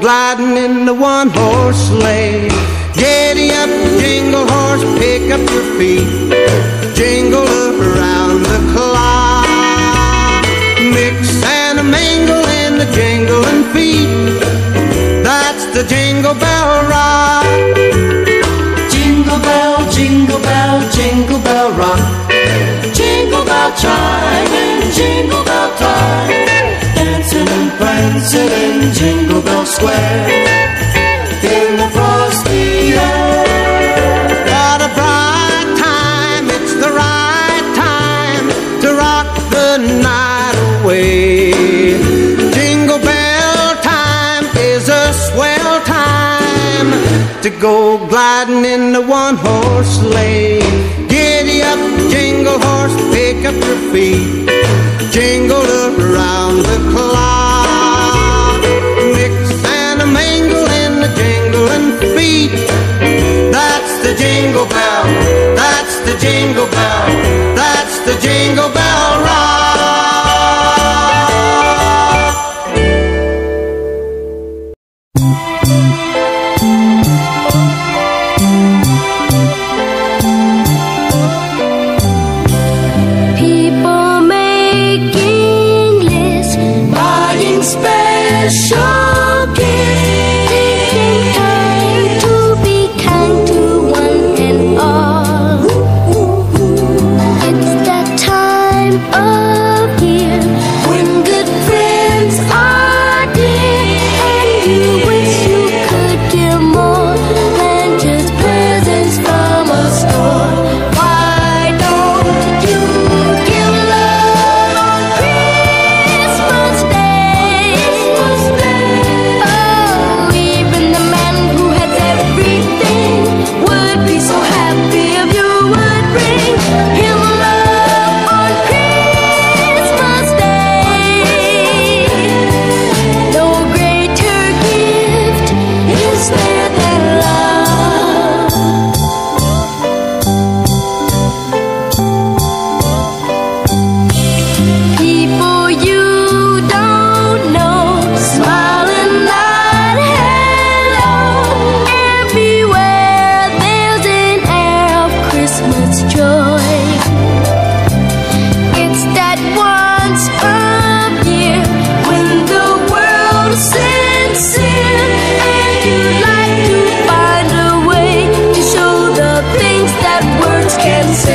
gliding in the one horse sleigh. Giddy up, jingle horse, pick up your feet. Jingle up around the clock. Mix and a mingle in the jingling feet. dancing in Jingle Bell Square in the frosty air. What a bright time, it's the right time to rock the night away. Jingle Bell time is a swell time to go gliding in the one horse sleigh. Giddy up, jingle horse, pick up your feet. Jingle Show. and say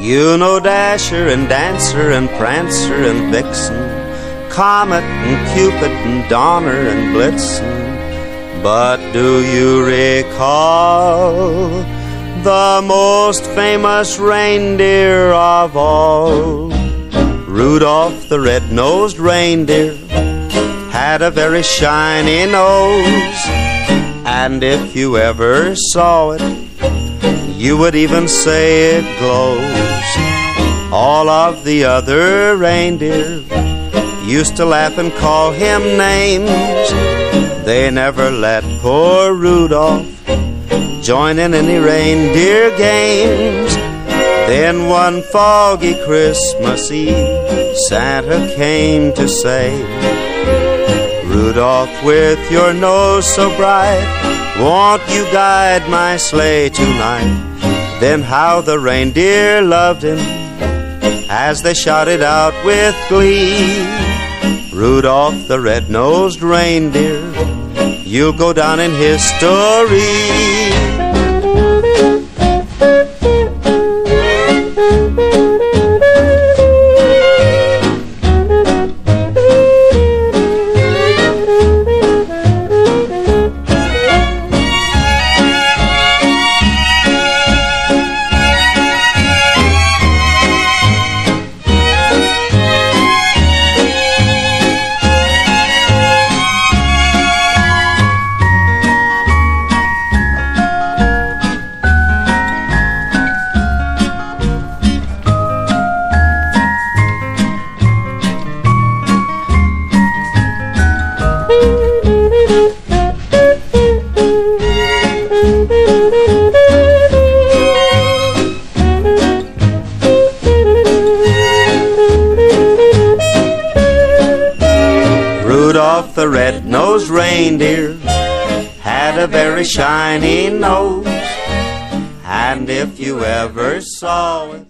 You know Dasher and Dancer and Prancer and Vixen, Comet and Cupid and Donner and Blitzen. But do you recall the most famous reindeer of all? Rudolph the red-nosed reindeer had a very shiny nose. And if you ever saw it, you would even say it glows. All of the other reindeer used to laugh and call him names. They never let poor Rudolph join in any reindeer games. Then one foggy Christmas Eve, Santa came to say, Rudolph, with your nose so bright, won't you guide my sleigh tonight? Then how the reindeer loved him as they shouted out with glee. Rudolph the red-nosed reindeer, you'll go down in history. Rudolph the red-nosed reindeer had a very shiny nose. And if you ever saw it,